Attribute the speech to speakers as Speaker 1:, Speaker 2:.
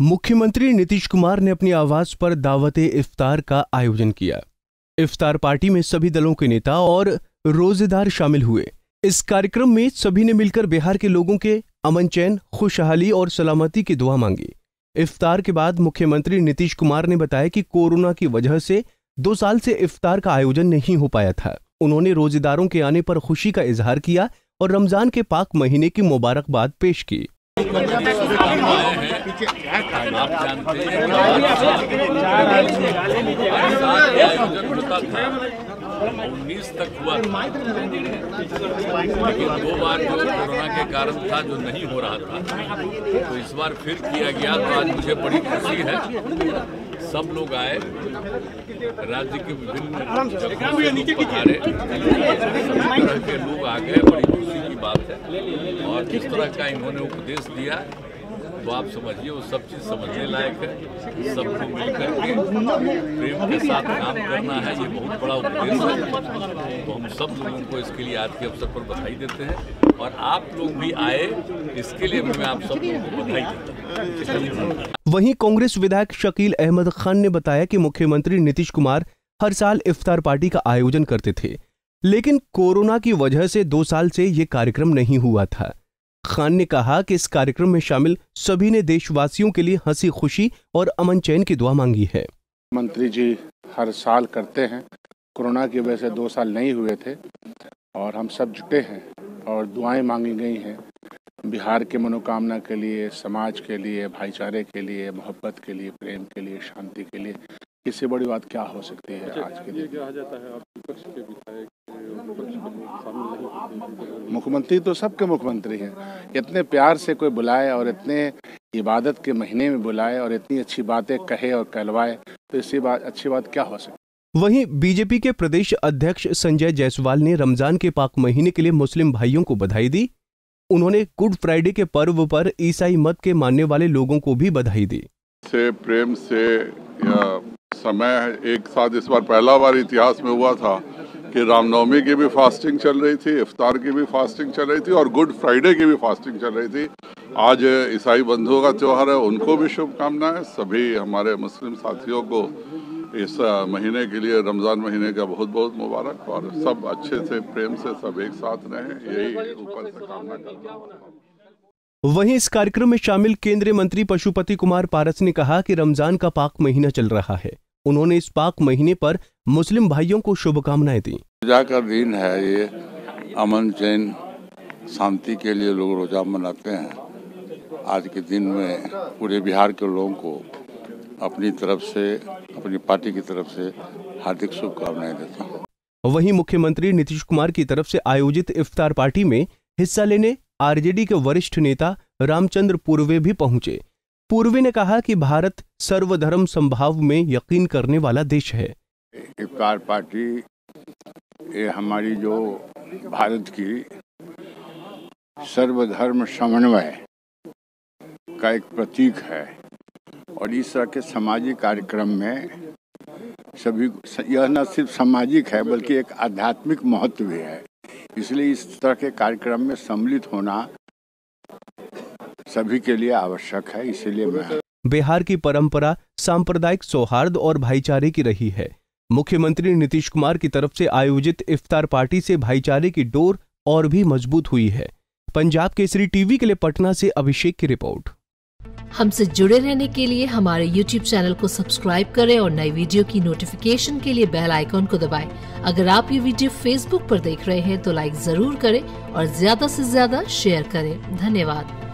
Speaker 1: मुख्यमंत्री नीतीश कुमार ने अपनी आवाज़ पर दावत इफ्तार का आयोजन किया। इफ्तार पार्टी में सभी दलों के नेता और रोजेदार शामिल हुए। इस कार्यक्रम में सभी ने मिलकर बिहार के लोगों के अमन चैन, खुशहाली और सलामती की दुआ मांगी। इफ्तार के बाद मुख्यमंत्री नीतीश कुमार ने बताया कि कोरोना की वजह से दो साल से इफ्तार का आयोजन नहीं हो पाया था। उन्होंने रोजेदारों के आने पर खुशी का इजहार किया और रमज़ान के पाक महीने की मुबारकबाद पेश की।
Speaker 2: उन्नीस तक हुआ था लेकिन दो बार जो कोरोना के कारण था जो नहीं हो रहा था? तो इस बार फिर किया गया तो आज मुझे बड़ी खुशी है सब लोग आए। राज्य के विभिन्न तरह के लोग आ गए बड़ी खुशी की बात है। और जिस तरह का इन्होंने उपदेश दिया तो आप समझिए, वो सब चीज़ समझने लायक है। सबको मिलकर के प्रेम के साथ काम करना है, ये बहुत बड़ा उद्देश्य है। तो हम सब लोगों को इसके लिए आज के अवसर पर बधाई देते हैं और आप लोग भी आए, इसके लिए मैं आप सब लोगों को बधाई देता हूँ।
Speaker 1: वहीं कांग्रेस विधायक शकील अहमद खान ने बताया कि मुख्यमंत्री नीतीश कुमार हर साल इफ्तार पार्टी का आयोजन करते थे, लेकिन कोरोना की वजह से दो साल से ये कार्यक्रम नहीं हुआ था। खान ने कहा कि इस कार्यक्रम में शामिल सभी ने देशवासियों के लिए हँसी, खुशी और अमन चैन की दुआ मांगी है।
Speaker 3: मंत्री जी हर साल करते हैं। कोरोना की वजह से दो साल नहीं हुए थे और हम सब जुटे हैं और दुआएँ मांगी गई हैं। बिहार के मनोकामना के लिए, समाज के लिए, भाईचारे के लिए, मोहब्बत के लिए, प्रेम के लिए, शांति के लिए इससे बड़ी बात क्या हो सकती है आज के दिन?
Speaker 4: कहा जाता है आप विपक्ष के विधायक
Speaker 3: मुख्यमंत्री तो सबके मुख्यमंत्री हैं। इतने प्यार से कोई बुलाए और इतने इबादत के महीने में बुलाए और इतनी अच्छी बातें कहे और कहलवाए तो इससे बात अच्छी बात क्या हो सकती?
Speaker 1: वहीं बीजेपी के प्रदेश अध्यक्ष संजय जायसवाल ने रमज़ान के पाक महीने के लिए मुस्लिम भाइयों को बधाई दी। उन्होंने गुड फ्राइडे के पर्व पर ईसाई मत के मानने वाले लोगों को भी बधाई दी।
Speaker 5: से प्रेम से या समय एक साथ इस बार पहला बार इतिहास में हुआ था कि रामनवमी की भी फास्टिंग चल रही थी, इफ्तार की भी फास्टिंग चल रही थी और गुड फ्राइडे की भी फास्टिंग चल रही थी। आज ईसाई बंधुओं का त्यौहार है, उनको भी शुभकामनाएँ। सभी हमारे मुस्लिम साथियों को इस महीने के लिए, रमज़ान महीने का बहुत बहुत मुबारक और सब अच्छे से, प्रेम से सब एक साथ रहें, यही ऊपर से कामना करता हूँ।
Speaker 1: वहीं इस कार्यक्रम में शामिल केंद्रीय मंत्री पशुपति कुमार पारस ने कहा कि रमज़ान का पाक महीना चल रहा है। उन्होंने इस पाक महीने पर मुस्लिम भाइयों को शुभकामनाएँ दी।
Speaker 6: रोजा का दिन है ये। अमन चैन शांति के लिए लोग रोजा मनाते हैं। आज के दिन में पूरे बिहार के लोगों को अपनी तरफ़ से अपनी पार्टी की तरफ़ से हार्दिक शुभकामनाएँ देता हूँ।
Speaker 1: वहीं मुख्यमंत्री नीतीश कुमार की तरफ़ से आयोजित इफ्तार पार्टी में हिस्सा लेने आरजेडी के वरिष्ठ नेता रामचंद्र पूर्वे भी पहुँचे। पूर्वे ने कहा कि भारत सर्वधर्म संभाव में यकीन करने वाला देश है।
Speaker 7: इफ्तार पार्टी, ये हमारी जो भारत की सर्वधर्म समन्वय का एक प्रतीक है और इस तरह के सामाजिक कार्यक्रम में सभी, यह न सिर्फ़ सामाजिक है, बल्कि एक आध्यात्मिक महत्व भी है। इसलिए इस तरह के कार्यक्रम में सम्मिलित होना सभी के लिए आवश्यक है इसीलिए मैं
Speaker 1: बिहार की परंपरा सांप्रदायिक सौहार्द और भाईचारे की रही है। मुख्यमंत्री नीतीश कुमार की तरफ़ से आयोजित इफ्तार पार्टी से भाईचारे की डोर और भी मज़बूत हुई है। पंजाब केसरी टीवी के लिए पटना से अभिषेक की रिपोर्ट।
Speaker 8: हमसे जुड़े रहने के लिए हमारे YouTube चैनल को सब्सक्राइब करें और नई वीडियो की नोटिफिकेशन के लिए बेल आइकॉन को दबाएँ। अगर आप ये वीडियो Facebook पर देख रहे हैं तो लाइक ज़रूर करें और ज़्यादा से ज़्यादा शेयर करें। धन्यवाद।